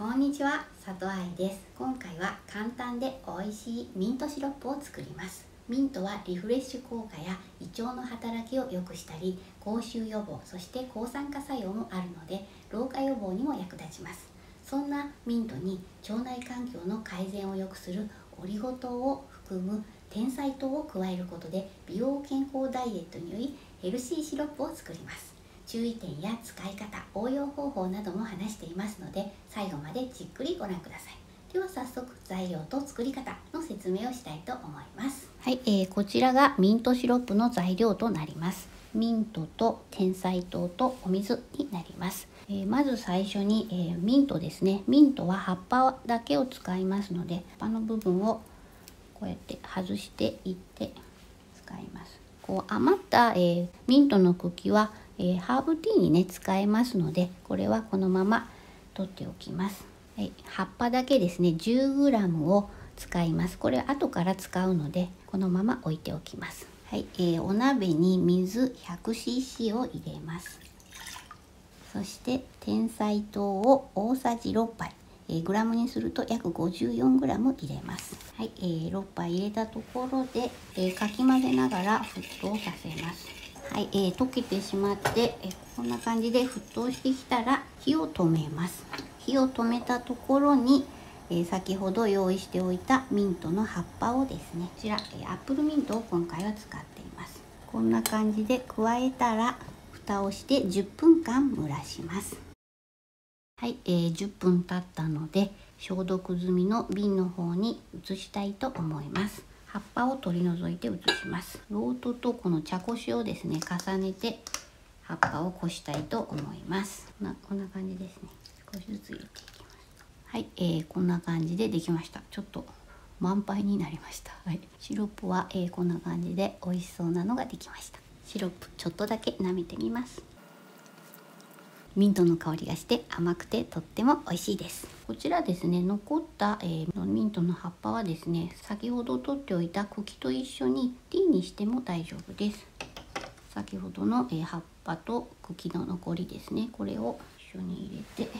こんにちは、里愛です。今回は簡単で美味しいミントシロップを作ります。ミントはリフレッシュ効果や胃腸の働きを良くしたり、口臭予防、そして抗酸化作用もあるので、老化予防にも役立ちます。そんなミントに腸内環境の改善を良くするオリゴ糖を含む天才糖を加えることで美容健康ダイエットによりヘルシーシロップを作ります注意点や使い方応用方法なども話していますので最後までじっくりご覧ください。では早速材料と作り方の説明をしたいと思います。はい、えー、こちらがミントシロップの材料となります。ミントと天才糖とお水になります。えー、まず最初に、えー、ミントですね。ミントは葉っぱだけを使いますので葉っぱの部分をこうやって外していって使います。こう余った、えー、ミントの茎は、えハーブティーにね使えますのでこれはこのまま取っておきます、はい、葉っぱだけですね 10g を使います。これ後から使うのでこのまま置いておきます。はい、えーお鍋に水 100cc を入れます。そして天才糖を大さじ6杯、えー、グラムにすると約54グラム入れます。はい、えー、6杯入れたところで、えー、かき混ぜながら沸騰させます。はい、えー、溶けてしまって、えー、こんな感じで沸騰してきたら火を止めます。火を止めたところに、えー、先ほど用意しておいたミントの葉っぱをですねこちら、え、アップルミントを今回は使っています。こんな感じで加えたら蓋をして10分間蒸らします。はい、えー、10分経ったので消毒済みの瓶の方に移したいと思います。葉っぱを取り除いて移します。ロートとこの茶こしをですね重ねて葉っぱをこしたいと思います。こんなこんな感じですね。少しずつ入れていきます。はい、えー、こんな感じでできました。ちょっと満杯になりました、はい、シロップは、えー、こんな感じで美味しそうなのができました。シロップちょっとだけ舐めてみます。ミントの香りがして甘くてとっても美味しいです。こちらですね残った、えー、ミントの葉っぱはですね先ほど取っておいた茎と一緒にティーにしても大丈夫です。先ほどの、えー、葉っぱと茎の残りですねこれを一緒に入れて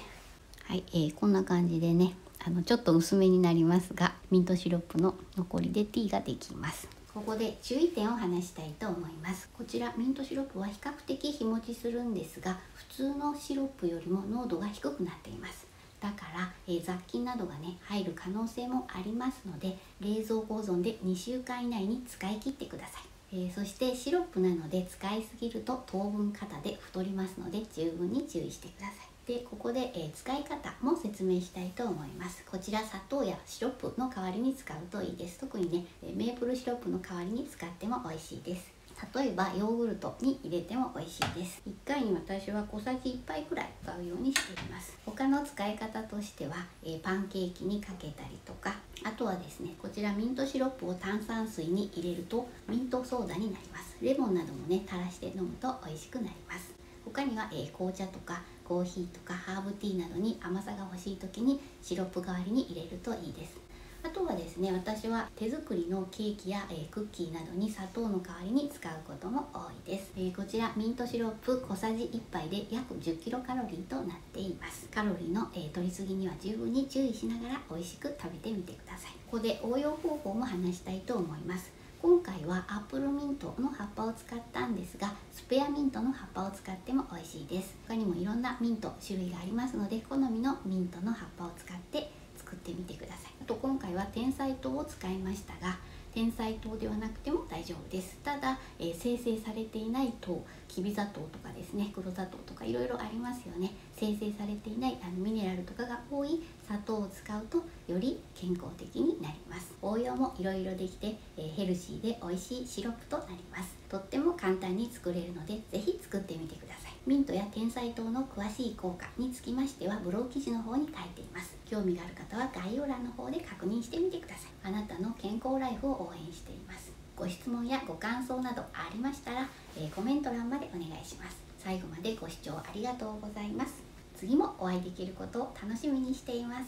はい、えー、こんな感じでねあのちょっと薄めになりますがミントシロップの残りでティーができます。ここで注意点を話したいと思います。こちらミントシロップは比較的日持ちするんですが普通のシロップよりも濃度が低くなっています。だから、えー、雑菌などがね入る可能性もありますので冷蔵保存で2週間以内に使い切ってください。えー、そしてシロップなので使いすぎると糖分過多で太りますので十分に注意してください。でここで、えー、使い方も説明したいと思います。こちら砂糖やシロップの代わりに使うといいです。特にねメープルシロップの代わりに使っても美味しいです。例えばヨーグルトに入れても美味しいです。1回に私は小さじ1杯くらい使うようにしています。他の使い方としては、え、パンケーキにかけたりとかあとはですねこちらミントシロップを炭酸水に入れるとミントソーダになります。レモンなどもね垂らして飲むと美味しくなります。他には、えー、紅茶とかコーヒーとかハーブティーなどに甘さが欲しい時にシロップ代わりに入れるといいです。あとはですね私は手作りのケーキや、えー、クッキーなどに砂糖の代わりに使うことも多いです、えー、こちらミントシロップ小さじ1杯で約10キロカロリーとなっています。カロリーの、えー、取りすぎには十分に注意しながら美味しく食べてみてください。ここで応用方法も話したいと思います。今回はアップルミントの葉っぱを使ったんですがスペアミントの葉っぱを使っても美味しいです。他にもいろんなミント種類がありますので好みのミントの葉っぱを使って作ってみてください。あと今回は天才糖を使いましたが天才糖ではなくても大丈夫です。ただ、えー、生成されていない糖きび砂糖とかですね黒砂糖とかいろいろありますよね。生成されていないあのミネラルとかが多い砂糖を使うとより健康的になります。応用もいろいろできて、えー、ヘルシーで美味しいシロップとなります。とっても簡単に作れるので是非作ってみてください。ミントや天才糖の詳しい効果につきましてはブログ記事の方に書いています。興味がある方は概要欄の方で確認してみてください。あなたの健康ライフを応援しています。ご質問やご感想などありましたら、えー、コメント欄までお願いします。最後までご視聴ありがとうございます。次もお会いできることを楽しみにしています。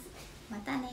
またね